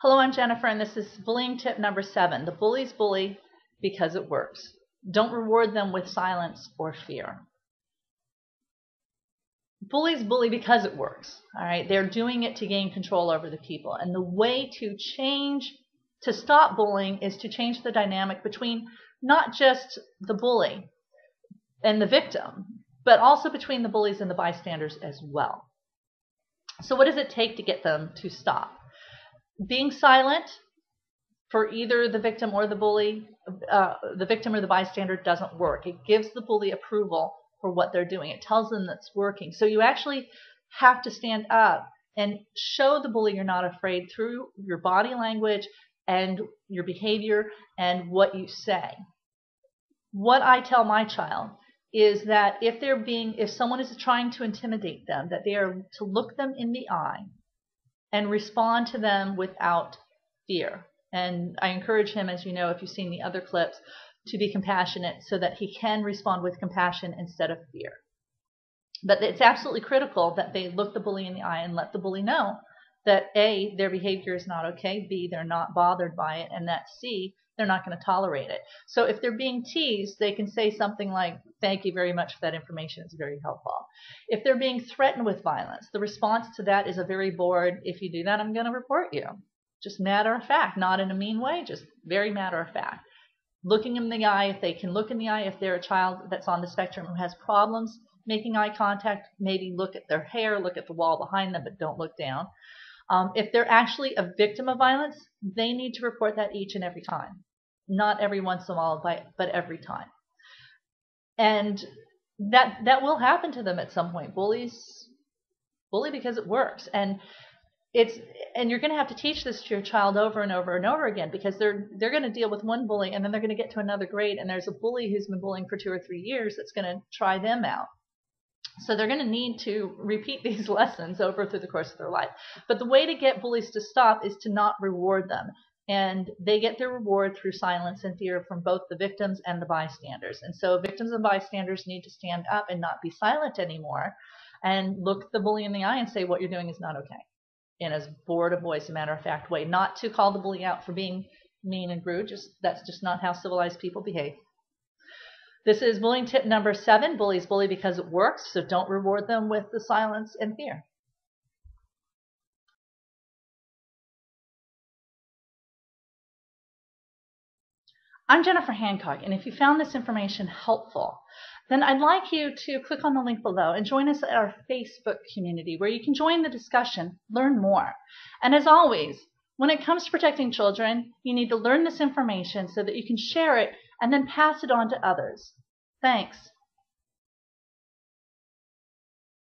Hello, I'm Jennifer, and this is bullying tip number seven. The bullies bully because it works. Don't reward them with silence or fear. Bullies bully because it works. All right, they're doing it to gain control over the people. And the way to change, to stop bullying, is to change the dynamic between not just the bully and the victim, but also between the bullies and the bystanders as well. So, what does it take to get them to stop? Being silent for either the victim or the bully, uh, the victim or the bystander doesn't work. It gives the bully approval for what they're doing. It tells them that's working. So you actually have to stand up and show the bully you're not afraid through your body language and your behavior and what you say. What I tell my child is that if they're being if someone is trying to intimidate them that they are to look them in the eye and respond to them without fear. And I encourage him, as you know, if you've seen the other clips, to be compassionate so that he can respond with compassion instead of fear. But it's absolutely critical that they look the bully in the eye and let the bully know that A, their behavior is not okay, B, they're not bothered by it, and that C, they're not going to tolerate it. So if they're being teased, they can say something like, Thank you very much for that information. It's very helpful. If they're being threatened with violence, the response to that is a very bored, If you do that, I'm going to report you. Just matter of fact, not in a mean way, just very matter of fact. Looking in the eye, if they can look in the eye, if they're a child that's on the spectrum who has problems making eye contact, maybe look at their hair, look at the wall behind them, but don't look down. Um, if they're actually a victim of violence, they need to report that each and every time not every once in a while, but every time. And that that will happen to them at some point. Bullies bully because it works, and it's and you're going to have to teach this to your child over and over and over again because they're they're going to deal with one bully and then they're going to get to another grade and there's a bully who's been bullying for two or three years that's going to try them out. So they're going to need to repeat these lessons over through the course of their life. But the way to get bullies to stop is to not reward them and they get their reward through silence and fear from both the victims and the bystanders. And so victims and bystanders need to stand up and not be silent anymore and look the bully in the eye and say what you're doing is not okay in as bored a voice, a matter of fact way, not to call the bully out for being mean and rude. Just that's just not how civilized people behave. This is bullying tip number seven. Bullies bully because it works, so don't reward them with the silence and fear. I'm Jennifer Hancock, and if you found this information helpful, then I'd like you to click on the link below and join us at our Facebook community where you can join the discussion, learn more. And as always, when it comes to protecting children, you need to learn this information so that you can share it and then pass it on to others. Thanks.